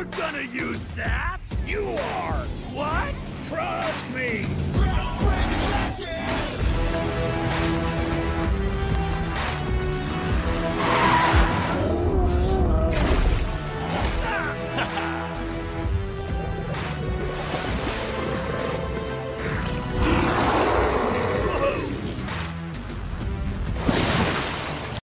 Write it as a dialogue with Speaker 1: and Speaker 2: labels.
Speaker 1: You're gonna use that? You are! What? Trust me!